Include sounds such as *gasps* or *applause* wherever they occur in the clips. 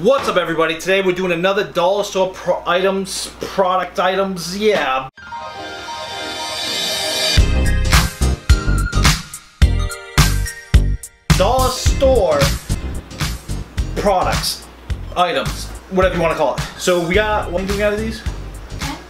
What's up everybody? Today we're doing another dollar store pro items, product items, yeah. Dollar store products, items, whatever you want to call it. So we got, what do we got of these?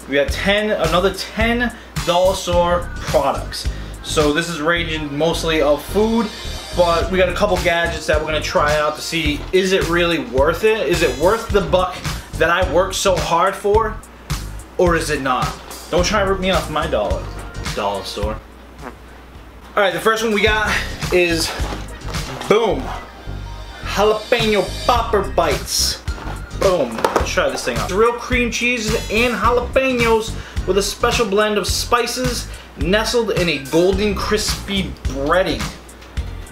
We got 10, another 10 dollar store products. So this is ranging mostly of food, but we got a couple gadgets that we're gonna try out to see, is it really worth it? Is it worth the buck that I worked so hard for? Or is it not? Don't try to rip me off my dollar, dollar store. All right, the first one we got is, boom, jalapeno popper bites. Boom, let's try this thing out. Real cream cheese and jalapenos with a special blend of spices nestled in a golden crispy breading.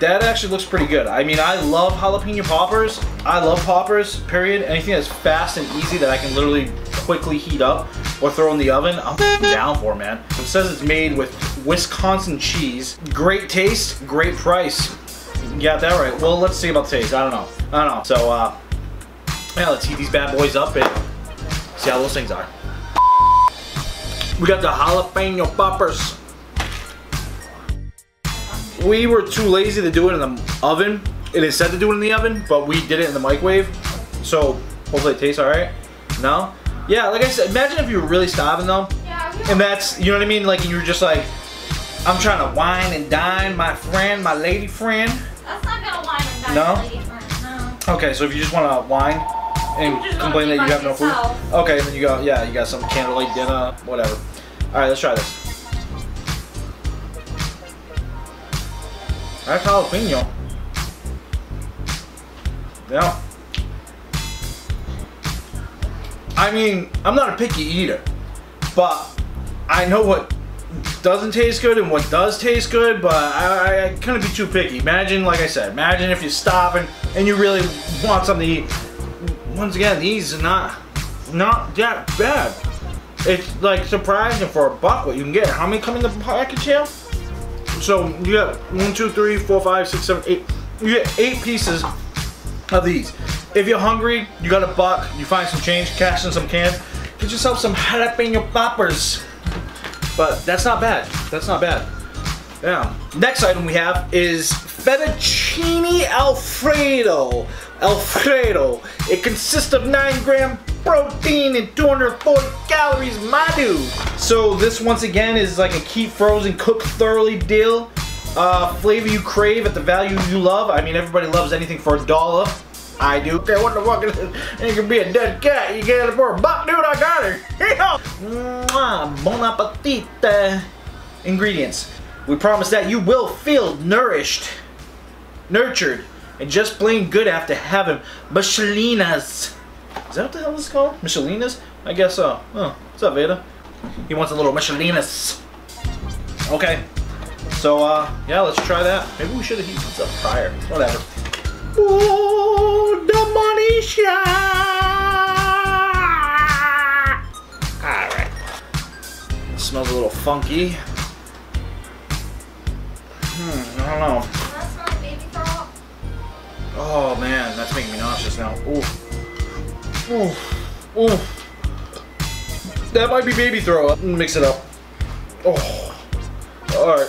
That actually looks pretty good. I mean, I love jalapeno poppers. I love poppers, period. Anything that's fast and easy that I can literally quickly heat up or throw in the oven, I'm down for, man. It says it's made with Wisconsin cheese. Great taste, great price. You got that right. Well, let's see about the taste. I don't know. I don't know. So, uh, yeah, let's heat these bad boys up and see how those things are. We got the jalapeno poppers. We were too lazy to do it in the oven. It is said to do it in the oven, but we did it in the microwave. So hopefully it tastes alright. No? Yeah, like I said, imagine if you were really starving though. Yeah. And that's, you know what I mean? Like you're just like, I'm trying to wine and dine my friend, my lady friend. That's not gonna wine and dine No? lady friend, no. Okay, so if you just want to wine and wanna complain that you have no food. yourself. Okay, then you go, yeah, you got some candlelight dinner, whatever. Alright, let's try this. That's jalapeno. Yeah. I mean, I'm not a picky eater, but I know what doesn't taste good and what does taste good, but I, I, couldn't be too picky. Imagine, like I said, imagine if you're starving and you really want something to eat. Once again, these are not not that bad. It's like surprising for a buck what you can get. How many come in the package here? So you got one, two, three, four, five, six, seven, eight. You get eight pieces of these. If you're hungry, you got a buck, you find some change, cash in some cans, get yourself some jalapeno poppers. But that's not bad. That's not bad. Yeah. Next item we have is fettuccine alfredo. Alfredo. It consists of 9 gram protein and 240 calories, my dude. So this once again is like a keep frozen, cook thoroughly deal. Uh, flavor you crave at the value you love. I mean, everybody loves anything for a dollar. I do. Okay, what the fuck is this? It could be a dead cat. You get it for a buck, dude. I got her. *laughs* Mwah, bon appetit. Ingredients. We promise that you will feel nourished, nurtured, and just plain good after having Michelinas. Is that what the hell this is called? Michelinas? I guess so. Oh, what's up, Veda? He wants a little Michelinas. Okay. So, uh, yeah, let's try that. Maybe we should have heated this up prior. Whatever. Money shot! Alright. Smells a little funky. Hmm, I don't know. That's not baby throw up. Oh man, that's making me nauseous now. Ooh. Ooh. Ooh. That might be baby throw up. Mix it up. Oh. Alright.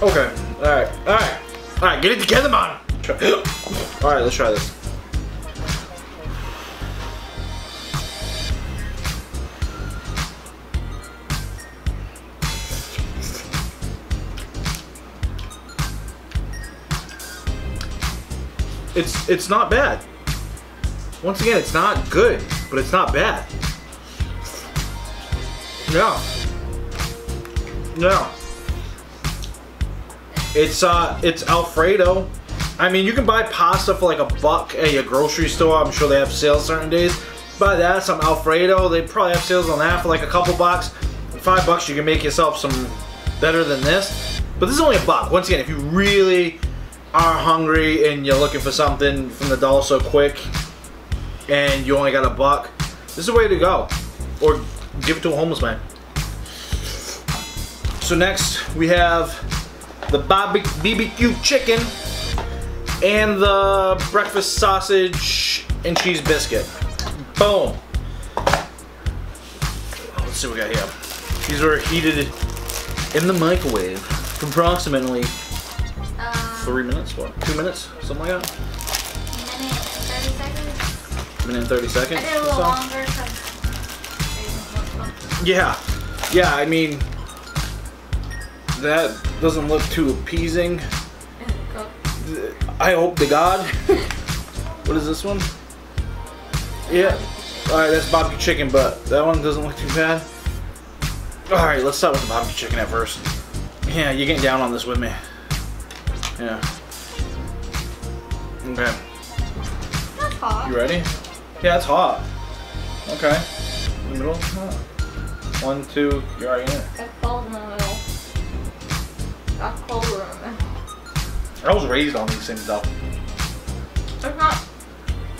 Okay. Alright. Alright. Alright, get it together, man! *gasps* Alright, let's try this. It's it's not bad. Once again, it's not good, but it's not bad. Yeah. Yeah. It's uh it's Alfredo. I mean you can buy pasta for like a buck at your grocery store. I'm sure they have sales certain days. Buy that, some Alfredo. They probably have sales on that for like a couple bucks. Five bucks you can make yourself some better than this. But this is only a buck. Once again, if you really are hungry and you're looking for something from the dollar so quick and you only got a buck, this is the way to go. Or give it to a homeless man. So next we have the BBQ chicken and the breakfast sausage and cheese biscuit. Boom. Let's see what we got here. These were heated in the microwave for approximately Um, three minutes, what, two minutes, something like that. Minute and 30 seconds. I did a little so. longer Yeah, yeah. I mean, that doesn't look too appeasing. I hope to God. *laughs* what is this one? Yeah. All right, that's barbecue chicken, but that one doesn't look too bad. All right, let's start with the barbecue chicken at first. Yeah, you're getting down on this with me. Yeah. Okay. You ready? Yeah, it's hot. Okay. In the middle. Hot. One, two. You're already in it. It's cold in the middle. That's colder in the middle. I was raised on these things though. It's not.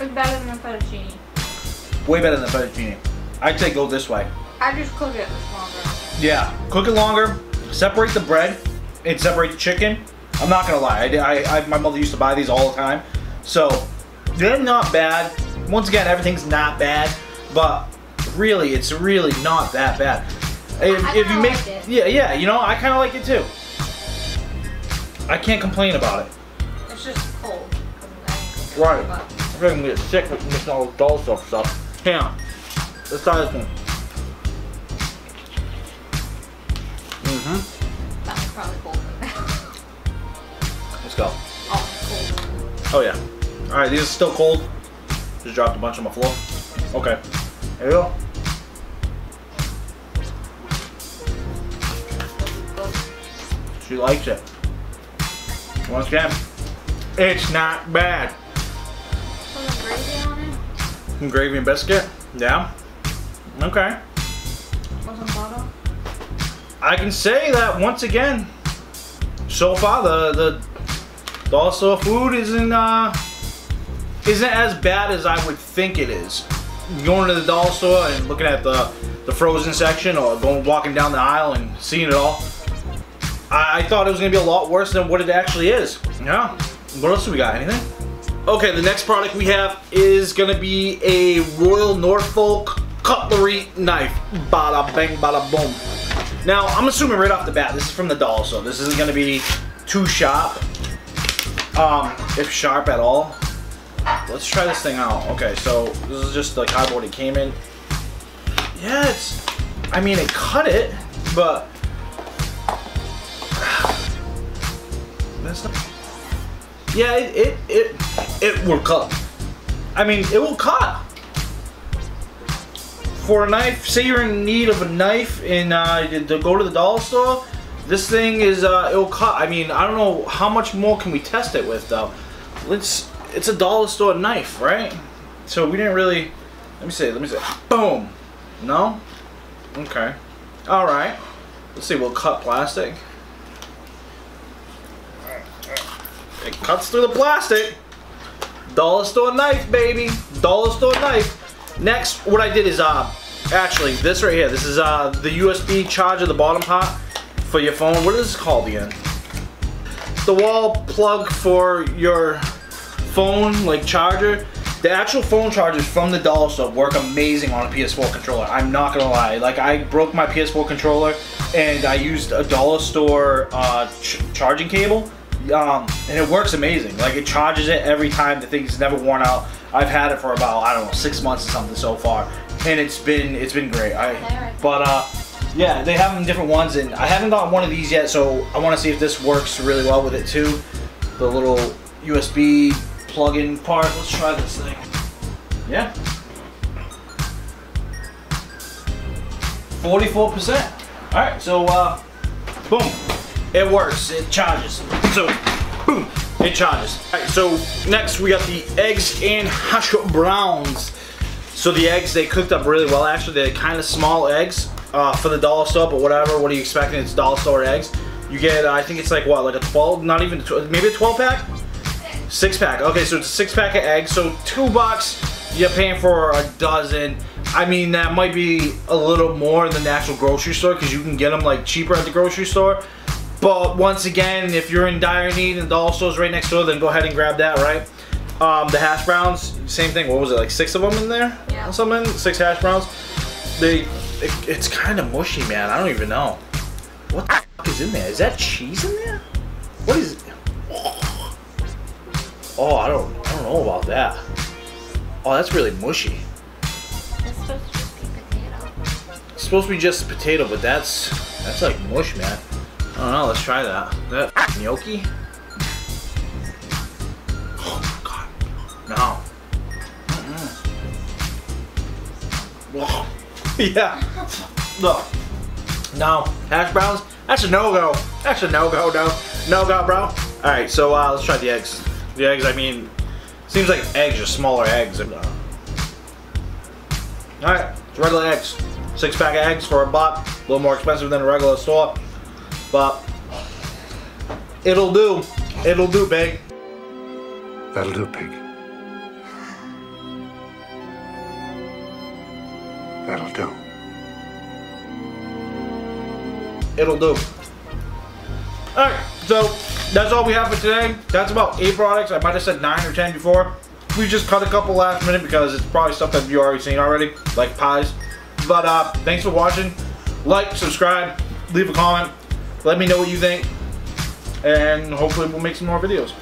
It's better than fettuccine. Way better than fettuccine. I'd say go this way. I just cook it longer. Yeah, cook it longer. Separate the bread and separate the chicken. I'm not gonna lie. I, did- I, I my mother used to buy these all the time, so they're not bad. Once again, everything's not bad, but really, it's really not that bad. If, I if you make, like it. yeah, yeah, you know, I kind of like it too. I can't complain about it. It's just cold. 'cause I didn't cook it, Right. I'm gonna get sick with mixing all the dull stuff stuff. Hang on. Let's try this one. Mm-hmm. That one's probably cold. Let's go. oh, cold. Oh yeah. Alright, these are still cold. Just dropped a bunch on my floor. Okay. There you go. She likes it. Once again, it's not bad. Put some gravy on it. Some gravy and biscuit. Yeah. Okay. Or some butter. I can say that once again. So far, the the store food isn't uh isn't as bad as I would think it is. Going to the doll store and looking at the the frozen section, or going walking down the aisle and seeing it all. I, I thought it was gonna be a lot worse than what it actually is. Yeah. What else do we got? Anything? Okay, the next product we have is gonna be a Royal Norfolk cutlery knife. Bada bang, bada boom. Now, I'm assuming right off the bat, this is from the doll, so this isn't gonna be too sharp. Um, if sharp at all. Let's try this thing out. Okay, so this is just the cardboard it came in. Yeah, it's, I mean, it cut it, but. *sighs* That's not, yeah, it, it, it, it will cut. I mean, it will cut for a knife, say you're in need of a knife and uh, to go to the dollar store, this thing is uh, it'll cut. I mean, I don't know how much more can we test it with though. Let's. It's a dollar store knife, right? So we didn't really. Let me see. Let me see. Boom. No. Okay. All right. Let's see. We'll cut plastic. It cuts through the plastic. Dollar store knife, baby. Dollar store knife. Next, what I did is, uh, actually, this right here. This is uh, the USB charger, the bottom part for your phone. What is this called again? The wall plug for your phone, like charger. The actual phone chargers from the dollar store work amazing on a PS4 controller. I'm not gonna lie. Like I broke my PS4 controller and I used a dollar store uh, ch- charging cable, um, and it works amazing. Like it charges it every time. The thing's never worn out. I've had it for about I don't know six months or something so far, and it's been it's been great. I but uh. Yeah, they have them different ones, and I haven't got one of these yet, so I want to see if this works really well with it too. The little USB plug-in part. Let's try this thing. Yeah. 44%. Alright, so uh boom. It works. It charges. So boom. It charges. Alright, so next we got the eggs and hash browns. So the eggs they cooked up really well actually. They're kind of small eggs uh, for the dollar store, but whatever. What are you expecting? It's dollar store eggs. You get uh, I think it's like what, like a 12, not even maybe a 12 pack? Six pack. Okay, so it's a six pack of eggs. So two bucks. You're paying for a dozen. I mean, that might be a little more than the actual grocery store because you can get them like cheaper at the grocery store. But once again, if you're in dire need and the dollar store's right next door, then go ahead and grab that, right? Um, the hash browns, same thing. What was it, like six of them in there? Yeah. Something? Six hash browns. They, it, it's kind of mushy, man. I don't even know. What the fuck is in there? Is that cheese in there? What is? Oh, I don't, I don't know about that. Oh, that's really mushy. It's supposed to just be potato. It's supposed to be just potato, but that's that's like mush, man. I don't know. Let's try that. That gnocchi. Oh my god. No. Whoa. *laughs* Yeah. No. No. Hash browns. That's a no go. That's a no go. No. No go, bro. All right. So uh, let's try the eggs. The eggs. I mean, seems like eggs are smaller eggs. And, uh, all right, it's regular eggs. Six pack of eggs for a buck. A little more expensive than a regular store, but it'll do. It'll do, big. That'll do, pig. That'll do. It'll do. All right, so that's all we have for today. That's about eight products. I might have said nine or ten before. We just cut a couple last minute because it's probably stuff that you already seen already, like pies. But uh, thanks for watching. Like, subscribe, leave a comment. Let me know what you think, and hopefully we'll make some more videos.